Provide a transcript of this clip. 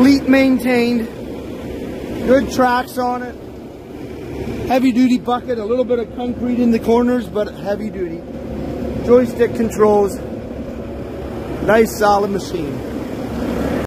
Fleet maintained, good tracks on it, heavy duty bucket, a little bit of concrete in the corners, but heavy duty. Joystick controls, nice solid machine.